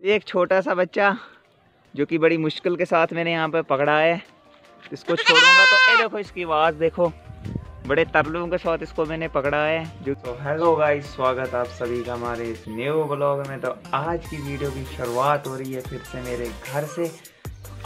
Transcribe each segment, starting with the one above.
एक छोटा सा बच्चा, जो कि बड़ी मुश्किल के साथ मैंने यहाँ पे पकड़ा है। इसको छोड़ूँगा तो ए, देखो, इसकी आवाज़ देखो। बड़े तरलों के साथ इसको मैंने पकड़ा है। जो तो हेलो गाइस, स्वागत आप सभी का हमारे इस न्यू ब्लॉग में। तो आज की वीडियो की शुरुआत हो रही है फिर से मेरे घर से।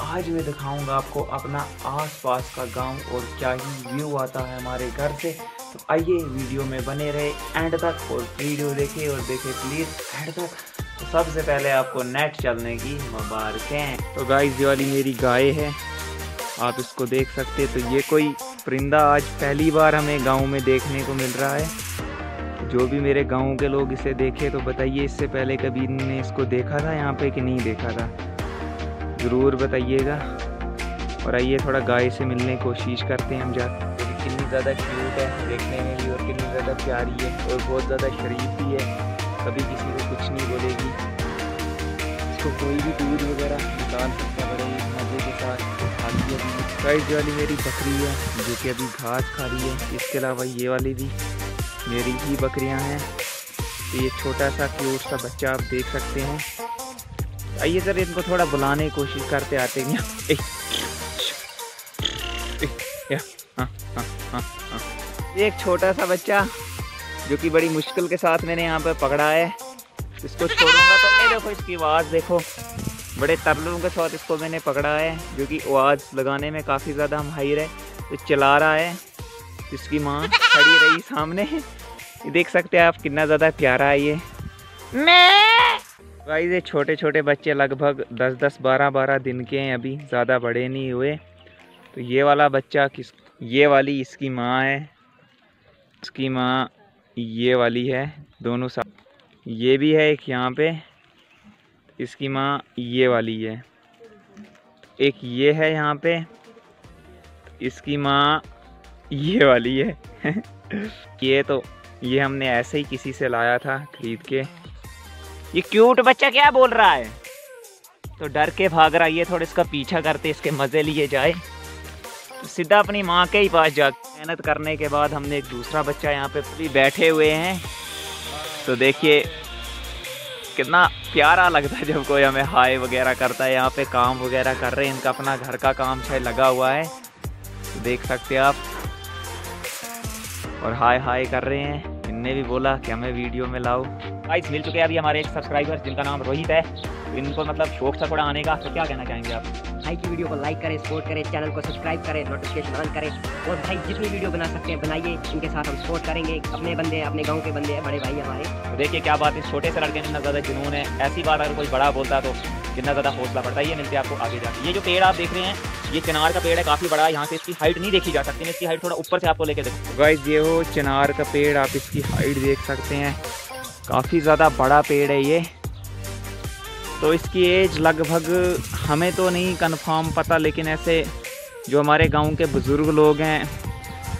आज मैं दिखाऊँगा आपको अपना आसपास का गाँव और क्या ही व्यू आता है हमारे घर से। तो आइए वीडियो में बने रहे एंड तक और वीडियो देखे और देखे प्लीज़ एंड तक। तो सबसे पहले आपको नेट चलने की मुबारकें। तो गाइस ये वाली मेरी गाय है। आप इसको देख सकते हैं। तो ये कोई परिंदा आज पहली बार हमें गाँव में देखने को मिल रहा है। जो भी मेरे गाँव के लोग इसे देखे तो बताइए इससे पहले कभी ने इसको देखा था यहाँ पे कि नहीं देखा था? ज़रूर बताइएगा। और आइए थोड़ा गाय से मिलने की कोशिश करते हैं हम जा। कितनी ज़्यादा क्यूट है देखने में भी और कितनी ज़्यादा प्यारी है और बहुत ज़्यादा शरीफ भी है। कभी किसी को कुछ नहीं बोलेगी। इसको कोई भी दूध वगैरह निकाल सकता बड़े मज़े के साथ। खाती है अभी गाइस वाली मेरी बकरी है जो कि अभी घास खा रही है। इसके अलावा ये वाली भी मेरी ही बकरियाँ हैं। तो ये छोटा सा क्यूट सा बच्चा आप देख सकते हैं। आइए सर इनको थोड़ा बुलाने की कोशिश करते आते हैं। ए, ए, या, हाँ, हाँ, हाँ, हाँ। एक छोटा सा बच्चा। जो कि बड़ी मुश्किल के साथ मैंने यहाँ पर पकड़ा है। इसको छोड़ूँगा तो ए, देखो इसकी आवाज़, देखो। बड़े तरलों के साथ इसको मैंने पकड़ा है, जो कि आवाज़ लगाने में काफ़ी ज़्यादा माहिर है। तो चला रहा है। इसकी माँ खड़ी रही सामने। ये देख सकते हैं आप कितना ज़्यादा प्यारा है ये। भाई ये छोटे छोटे बच्चे लगभग 10 10 12 12 दिन के हैं अभी। ज़्यादा बड़े नहीं हुए। तो ये वाला बच्चा किस ये वाली इसकी माँ है। इसकी माँ ये वाली है, दोनों साथ ये भी है एक यहाँ पे, इसकी माँ ये वाली है। एक ये है यहाँ पे, इसकी माँ ये वाली है। ये तो ये हमने ऐसे ही किसी से लाया था खरीद के। ये क्यूट बच्चा क्या बोल रहा है? तो डर के भाग रहा है, ये थोड़ा इसका पीछा करते, इसके मज़े लिए जाए। सीधा अपनी माँ के ही पास जा मेहनत करने के बाद हमने एक दूसरा बच्चा यहाँ पे भी बैठे हुए हैं। तो देखिए, कितना प्यारा लगता है जब कोई हमें हाय वगैरह करता है, यहाँ पे काम वगैरह कर रहे हैं, इनका अपना घर का काम शायद लगा हुआ है। तो देख सकते आप। और हाय हाय कर रहे हैं। इनने भी बोला कि हमें वीडियो में लाओ। गाइस मिल चुके हैं अभी हमारे एक सब्सक्राइबर जिनका नाम रोहित है। इनको मतलब शौक सा थोड़ा आने का। तो क्या कहना चाहेंगे आप? भाई की वीडियो को लाइक करें सपोर्ट करें चैनल को सब्सक्राइब करें नोटिफिकेशन ऑन करें। और भाई जितनी वीडियो बना सकते हैं बनाइए। इनके साथ हम सपोर्ट करेंगे। अपने बंदे अपने गाँव के बंदे हैं बड़े भाई हमारे। तो देखिए क्या बात है छोटे से लड़के में इतना ज़्यादा जुनून है। ऐसी बात अगर कोई बड़ा बोलता तो कितना ज़्यादा हौसला बढ़ता है। ये मिलते आपको आगे जाके। ये जो पेड़ आप देख रहे हैं ये चिनार का पेड़ है काफ़ी बड़ा है। यहाँ से इसकी हाइट नहीं देखी जा सकती इसकी हाइट थोड़ा ऊपर से आपको लेके देखो। गाइस ये हो चिनार का पेड़ आप इसकी हाइट देख सकते हैं। काफ़ी ज़्यादा बड़ा पेड़ है ये। तो इसकी एज लगभग हमें तो नहीं कंफर्म पता, लेकिन ऐसे जो हमारे गाँव के बुज़ुर्ग लोग हैं,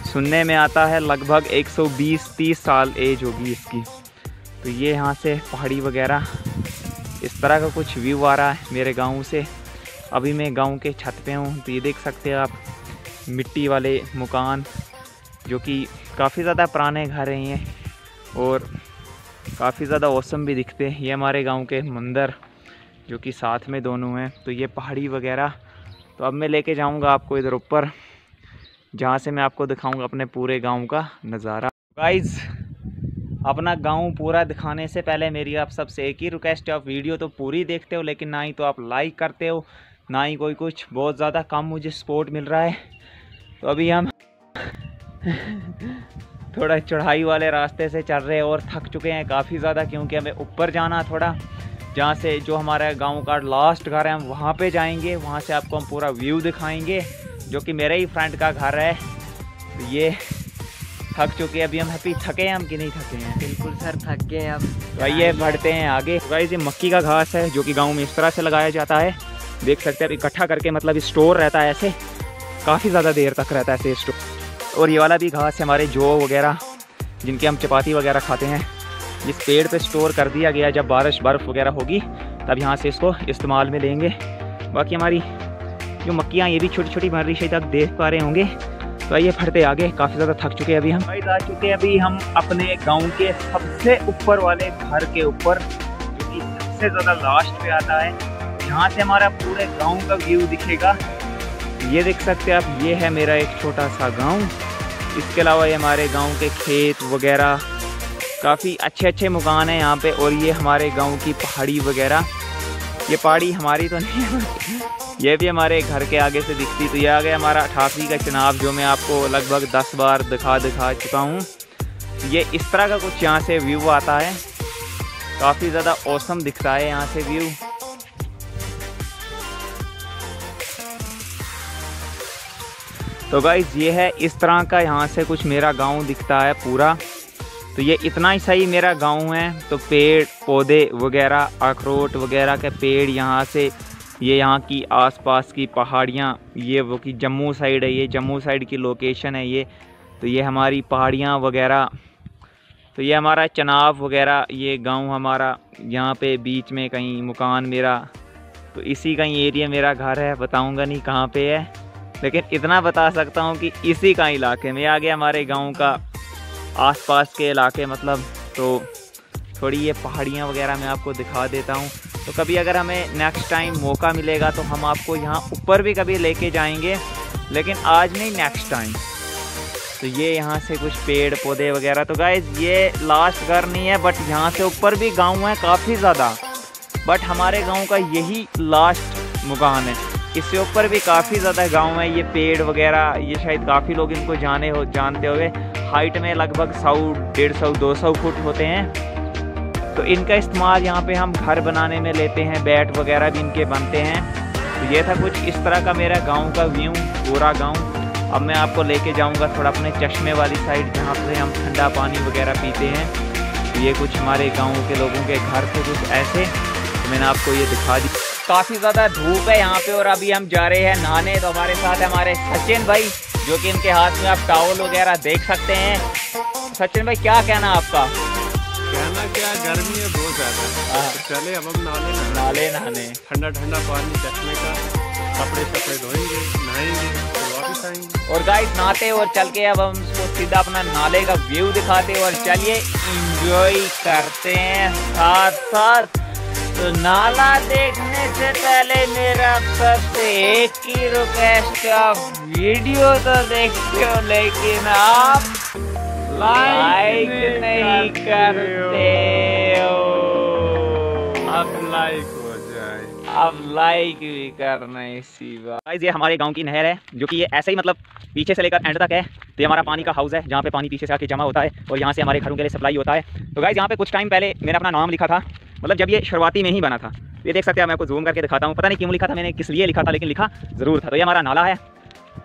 सुनने में आता है लगभग 120-30 साल एज होगी इसकी। तो ये यहाँ से पहाड़ी वगैरह, इस तरह का कुछ व्यू आ रहा है मेरे गाँव से। अभी मैं गाँव के छत पे हूँ तो ये देख सकते हैं आप, मिट्टी वाले मकान, जो कि काफ़ी ज़्यादा पुराने घर हैं ये, और काफ़ी ज़्यादा औसम भी दिखते हैं। ये हमारे गाँव के मंदिर जो कि साथ में दोनों हैं तो ये पहाड़ी वगैरह। तो अब मैं लेके जाऊँगा आपको इधर ऊपर, जहाँ से मैं आपको दिखाऊँगा अपने पूरे गाँव का नज़ारा। गाइस अपना गाँव पूरा दिखाने से पहले मेरी आप सबसे एक ही रिक्वेस्ट है, आप वीडियो तो पूरी देखते हो, लेकिन ना ही तो आप लाइक करते हो, ना ही कोई कुछ बहुत ज़्यादा कम मुझे सपोर्ट मिल रहा है। तो अभी हम थोड़ा चढ़ाई वाले रास्ते से चल रहे हैं और थक चुके हैं काफ़ी ज़्यादा, क्योंकि हमें ऊपर जाना थोड़ा। जहाँ से जो हमारा गाँव का लास्ट घर है हम वहाँ पे जाएँगे। वहाँ से आपको हम पूरा व्यू दिखाएँगे जो कि मेरे ही फ्रेंड का घर है। तो ये थक चुके हैं अभी हम हैप्पी थके हैं हम कि नहीं थके हैं? बिल्कुल सर थक गए हैं अब। तो आइए बढ़ते हैं आगे। तो गाइस ये मक्की का घास है जो कि गाँव में इस तरह से लगाया जाता है। देख सकते हैं इकट्ठा करके मतलब स्टोर रहता है ऐसे। काफ़ी ज़्यादा देर तक रहता है ऐसे स्टोर और ये वाला भी घास है हमारे जो वगैरह जिनके हम चपाती वगैरह खाते हैं। जिस पेड़ पे स्टोर कर दिया गया जब बारिश बर्फ़ वगैरह होगी तब यहाँ से इसको इस्तेमाल में लेंगे। बाकी हमारी जो मक्कियाँ ये भी छोटी छोटी बन रही शायद आप देख पा रहे होंगे। तो आइए फटते आगे काफ़ी ज़्यादा थक चुके हैं अभी हम। आ चुके हैं अभी हम अपने गाँव के सबसे ऊपर वाले घर के ऊपर जो कि सबसे ज़्यादा लास्ट पे आता है। यहाँ से हमारा पूरे गाँव का व्यू दिखेगा। ये देख सकते हैं आप ये है मेरा एक छोटा सा गाँव। इसके अलावा ये हमारे गाँव के खेत वगैरह काफ़ी अच्छे अच्छे मकान हैं यहाँ पे, और ये हमारे गाँव की पहाड़ी वगैरह। ये पहाड़ी हमारी तो नहीं है, ये भी हमारे घर के आगे से दिखती तो ये आ गया हमारा अठासी का चुनाव, जो मैं आपको लगभग दस बार दिखा दिखा चुका हूँ। ये इस तरह का कुछ यहाँ से व्यू आता है। काफ़ी ज़्यादा औसम दिखता है यहाँ से व्यू तो गाइज़ ये है इस तरह का यहाँ से कुछ मेरा गाँव दिखता है पूरा। तो ये इतना ही सही मेरा गाँव है। तो पेड़, पौधे वगैरह, अखरोट वगैरह के पेड़ यहाँ से, ये यहाँ की आसपास की पहाड़ियाँ, ये वो कि जम्मू साइड है, ये जम्मू साइड की लोकेशन है ये। तो ये हमारी पहाड़ियाँ वगैरह। तो ये हमारा चनाव वगैरह, ये गाँव हमारा, यहाँ पे बीच में कहीं मकान मेरा। तो इसी का ही एरिया मेरा घर है, बताऊँगा नहीं कहाँ पे है। लेकिन इतना बता सकता हूँ कि इसी का इलाके में आ गया हमारे गाँव का आसपास के इलाके मतलब तो थोड़ी ये पहाड़ियाँ वगैरह मैं आपको दिखा देता हूँ। तो कभी अगर हमें नेक्स्ट टाइम मौका मिलेगा तो हम आपको यहाँ ऊपर भी कभी लेके जाएँगे, लेकिन आज नहीं नेक्स्ट टाइम तो ये यहाँ से कुछ पेड़ पौधे वगैरह तो गाइज़ ये लास्ट घर नहीं है बट यहाँ से ऊपर भी गाँव है काफ़ी ज़्यादा। बट हमारे गाँव का यही लास्ट मुकान है। इससे ऊपर भी काफ़ी ज़्यादा गाँव है, ये पेड़ वगैरह, ये शायद काफ़ी लोग इनको जाने हो, जानते हुए हाइट में लगभग सौ, डेढ़ सौ, दो सौ फुट होते हैं। तो इनका इस्तेमाल यहाँ पे हम घर बनाने में लेते हैं, बैट वगैरह भी इनके बनते हैं। तो ये था कुछ इस तरह का मेरा गाँव का व्यू पूरा गाँव। अब मैं आपको लेके जाऊँगा थोड़ा अपने चश्मे वाली साइड जहाँ से हम ठंडा पानी वगैरह पीते हैं। तो ये कुछ हमारे गाँव के लोगों के घर थे कुछ ऐसे। तो मैंने आपको ये दिखा दी। काफ़ी ज़्यादा धूप है यहाँ पे और अभी हम जा रहे हैं नहाने। तो हमारे साथ हमारे सचिन भाई जो कि इनके हाथ में आप टावल वगैरह देख सकते हैं। सचिन भाई क्या कहना आपका? कहना क्या गर्मी है बहुत ज़्यादा। हाँ। तो चले अब हम नाले नहाने। नाले नहाने। ठंडा ठंडा पानी चश्मे का। कपड़े शपड़े धोएँगे नहाएँगे फिर वापस आएँगे। और गाइस नहाते और चल के अब हम उसको सीधा अपना नाले का व्यू दिखाते और चलिए इंजॉय करते हैं साथ साथ तो नाला देखने से पहले मेरा सबसे एक ही रिक्वेस्ट आप वीडियो तो देखते हो लेकिन आप लाइक नहीं करते हो। अब लाइक हो जाए। अब लाइक भी करना इसी बात। ये हमारे गाँव की नहर है जो कि ये ऐसे ही मतलब पीछे से लेकर एंड तक है। तो ये हमारा पानी का हाउस है जहाँ पे पानी पीछे से आके जमा होता है और यहाँ से हमारे घरों के लिए सप्लाई होता है। तो गाइज़ यहाँ पे कुछ टाइम पहले मैंने अपना नाम लिखा था। मतलब जब ये शुरुआती में ही बना था। ये देख सकते हैं मैं आपको जूम करके दिखाता हूँ। पता नहीं क्यों लिखा था मैंने, किस लिए लिखा था, लेकिन लिखा ज़रूर था। तो ये हमारा नाला है।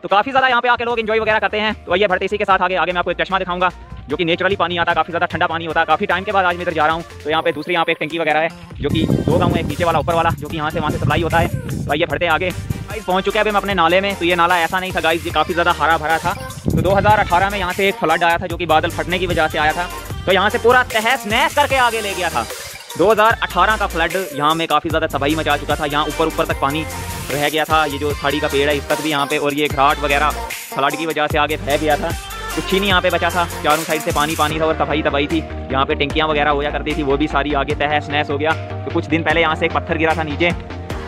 तो काफ़ी ज़्यादा यहाँ पे आके लोग इन्जॉय वगैरह करते हैं। तो ये भरते इसी के साथ आगे आगे मैं आपको एक चश्मा दिखाऊँगा, जो कि नेचुरली पानी आता है काफ़ी ज़्यादा ठंडा पानी होता। है काफ़ी टाइम के बाद आज मैं इधर जा रहा हूँ। तो यहाँ पे दूसरी यहाँ पे एक टंकी वगैरह है, जो कि दो गाँव है नीचे वाला, ऊपर वाला, जो कि यहाँ से वहाँ से सप्लाई होता है। तो आइए भरते आगे। गाइस पहुँच चुके हैं अभी हम अपने नाले में। तो ये नाला ऐसा नहीं था गाइस ये काफ़ी ज़्यादा हरा भरा था। तो 2018 में यहाँ से एक फ्लड आया था, जो कि बादल फटने की वजह से आया था। तो यहाँ से पूरा तहस नहस करके आगे ले गया था। 2018 का फ्लड, यहाँ में काफ़ी ज़्यादा तबाही मचा चुका था। यहाँ ऊपर ऊपर तक पानी रह गया था। ये जो साड़ी का पेड़ है, इस तक भी यहाँ पे, और ये घाट वगैरह फ्लड की वजह से आगे रह गया था। कुछ ही नहीं यहाँ पे बचा था। चारों साइड से पानी पानी था और तबाही तबाही थी। यहाँ पे टंकियाँ वगैरह होया करती थी, वो भी सारी आगे तहस नहस हो गया। तो कुछ दिन पहले यहाँ से एक पत्थर गिरा था नीचे।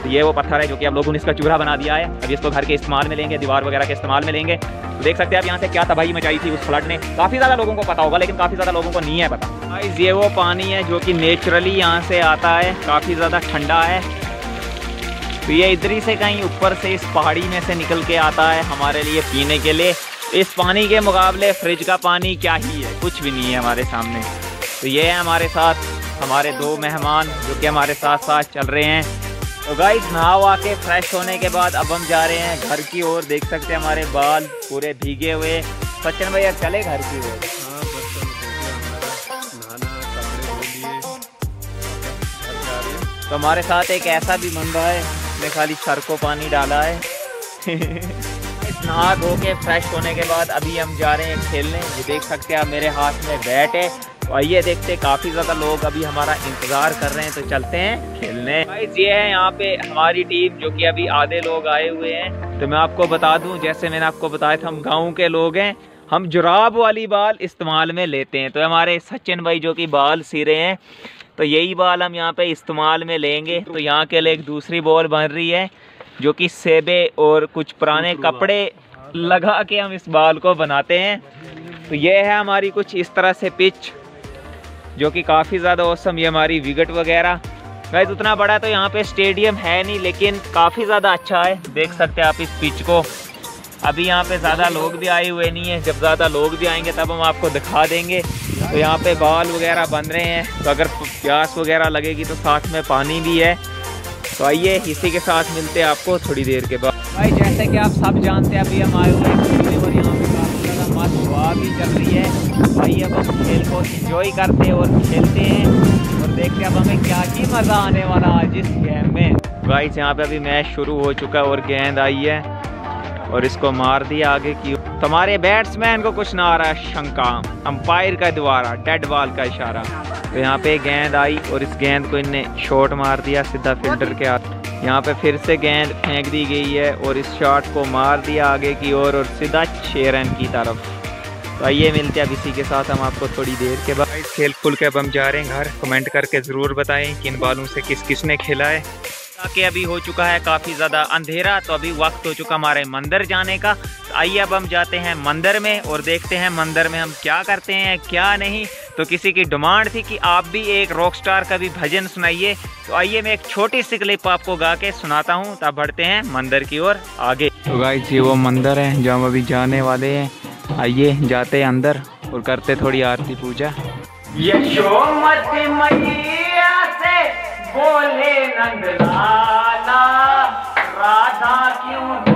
तो ये वो पत्थर है जो कि अब लोगों ने इसका चूल्हा बना दिया है। अब इसको घर के इस्तेमाल में लेंगे, दीवार वगैरह के इस्तेमाल में लेंगे। देख सकते हैं आप यहाँ से क्या तबाही मचाई थी उस फ्लड ने। काफ़ी ज़्यादा लोगों को पता होगा, लेकिन काफ़ी ज़्यादा लोगों को नहीं है पता। गाइस ये वो पानी है जो कि नेचुरली यहाँ से आता है, काफ़ी ज़्यादा ठंडा है। तो ये इधर ही से कहीं ऊपर से इस पहाड़ी में से निकल के आता है हमारे लिए पीने के लिए। इस पानी के मुकाबले फ्रिज का पानी क्या ही है, कुछ भी नहीं है हमारे सामने। तो ये है हमारे साथ, हमारे दो मेहमान जो कि हमारे साथ साथ चल रहे हैं। तो गाइस नहा के फ्रेश होने के बाद अब हम जा रहे हैं घर की ओर। देख सकते हैं हमारे बाल पूरे भीगे हुए। सचिन भैया चले घर की ओर। हाँ तो हमारे साथ एक ऐसा भी बंदा है जिसने खाली सर को पानी डाला है। इस नहा धो के फ्रेश होने के बाद अभी हम जा रहे हैं खेलने। ये देख सकते हैं आप मेरे हाथ में बैट है। तो ये देखते काफ़ी ज़्यादा लोग अभी हमारा इंतज़ार कर रहे हैं तो चलते हैं खेलने। गाइस ये है यहाँ पे हमारी टीम जो कि अभी आधे लोग आए हुए हैं। तो मैं आपको बता दूँ जैसे मैंने आपको बताया था हम गाँव के लोग हैं। हम जुराब वाली बाल इस्तेमाल में लेते हैं। तो हमारे सचिन भाई जो कि बाल सी रहे हैं तो यही बाल हम यहाँ पे इस्तेमाल में लेंगे। तो यहाँ के लिए एक दूसरी बॉल बन रही है जो कि सेबे और कुछ पुराने कपड़े लगा के हम इस बाल को बनाते हैं। तो ये है हमारी कुछ इस तरह से पिच। जो कि काफ़ी ज़्यादा औसम ये हमारी विकेट वगैरह। गाइस उतना बड़ा तो यहाँ पे स्टेडियम है नहीं, लेकिन काफ़ी ज़्यादा अच्छा है। देख सकते हैं आप इस पिच को। अभी यहाँ पे ज़्यादा लोग भी आए हुए नहीं है। जब ज़्यादा लोग भी आएँगे, तब हम आपको दिखा देंगे। तो यहाँ पे बॉल वगैरह बन रहे हैं। तो अगर प्यास वगैरह लगेगी तो साथ में पानी भी है। तो आइए, इसी के साथ मिलते हैं आपको थोड़ी देर के बाद। भाई, जैसे कि आप सब जानते हैं, अभी हम आए हुए हैं मस्त हवा भी चल रही है। भाई अब हम खेल को इंजॉय करते हैं और खेलते हैं और देखते हैं अब हमें क्या ही मज़ा आने वाला आज इस गेम में। गाइस यहाँ पे अभी मैच शुरू हो चुका है और गेंद आई है और इसको मार दिया आगे की तो हमारे बैट्समैन को कुछ ना आ रहा है शंका अंपायर का द्वारा डेड बॉल का इशारा। तो यहाँ पे गेंद आई और इस गेंद को इनने शॉट मार दिया सीधा फील्डर के हाथ। यहाँ पे फिर से गेंद फेंक दी गई है और इस शॉट को मार दिया आगे की ओर और, और सीधा छः रन की तरफ़। तो आइए मिलते हैं अब इसी के साथ हम आपको थोड़ी देर के बाद। खेल खुल के अब हम जा रहे हैं घर। कमेंट करके ज़रूर बताएँ कि इन बालों से किस किस ने खेला है। ताकि अभी हो चुका है काफ़ी ज़्यादा अंधेरा तो अभी वक्त हो चुका हमारे मंदिर जाने का। तो आइए अब हम जाते हैं मंदिर में और देखते हैं मंदिर में हम क्या करते हैं क्या नहीं। तो किसी की डिमांड थी कि आप भी एक रॉक स्टार का भी भजन सुनाइए। तो आइए मैं एक छोटी सी क्लिप आपको गा के सुनाता हूँ तब बढ़ते हैं मंदिर की ओर आगे। तो गाइस ये वो मंदिर है जहाँ हम अभी जाने वाले हैं। आइए, जाते हैं अंदर और करते थोड़ी आरती पूजा। यशोमती मैया से बोले राधा क्यों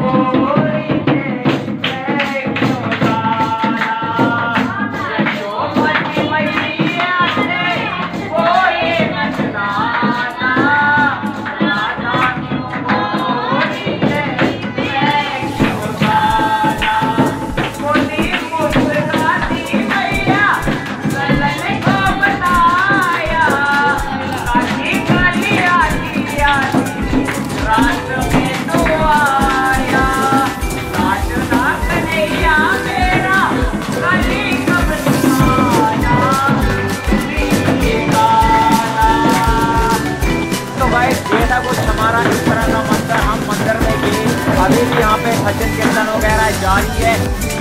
भजन कीर्तन वगैरह जारी है।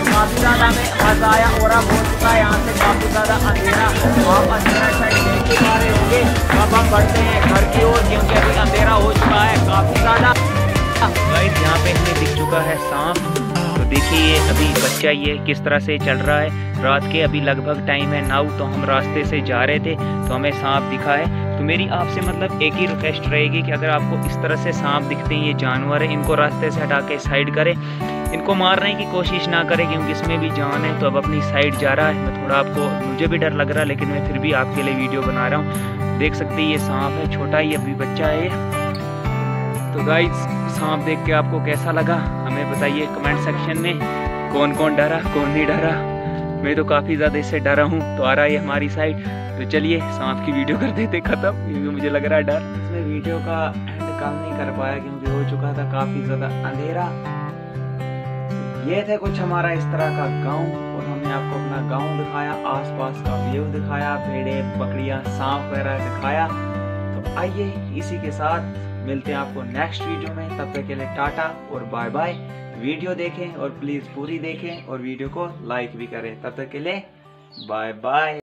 काफ़ी ज़्यादा हमें मज़ा आया और अब हो चुका है यहाँ से काफ़ी ज़्यादा अंधेरा। तो आप अंधेरा साइड देख के पा रहे होंगे। अब हम बढ़ते हैं घर की ओर, क्योंकि अभी अंधेरा हो चुका है। काफ़ी ज़्यादा। गाइस यहाँ पे हमें दिख चुका है सांप। तो देखिए ये अभी बच्चा ये किस तरह से चल रहा है। रात के अभी लगभग टाइम है नाउ तो हम रास्ते से जा रहे थे तो हमें सांप दिखा है। तो मेरी आपसे मतलब एक ही रिक्वेस्ट रहेगी कि अगर आपको इस तरह से सांप दिखते हैं, ये जानवर है, इनको रास्ते से हटा के साइड करें। इनको मारने की कोशिश ना करें, क्योंकि इसमें भी जान है तो अब अपनी साइड जा रहा है। मैं थोड़ा आपको, मुझे भी डर लग रहा है, लेकिन मैं फिर भी आपके लिए वीडियो बना रहा हूँ। देख सकते ये सांप है, छोटा ही अभी बच्चा है तो गाइस सांप देख के आपको कैसा लगा? हमें बताइए कमेंट सेक्शन में। कौन कौन डरा, कौन नहीं डरा? मैं तो काफ़ी ज़्यादा इससे डरा हूँ। तो आ रहा है हमारी साइड तो चलिए, सांप की वीडियो कर देते ख़त्म। क्योंकि मुझे लग रहा है डर। इसमें वीडियो का एंड कम नहीं कर पाया क्योंकि हो चुका था काफ़ी ज़्यादा अंधेरा। ये थे कुछ हमारा इस तरह का गाँव और हमने आपको अपना गाँव दिखाया, आसपास का व्यू दिखाया, भेड़े, बकरियाँ, सांप वगैरह दिखाया। तो आइए इसी के साथ मिलते हैं आपको नेक्स्ट वीडियो में। तब तक के लिए टाटा और बाय बाय वीडियो देखें और प्लीज़ पूरी देखें और वीडियो को लाइक भी करें। तब तक के लिए बाय बाय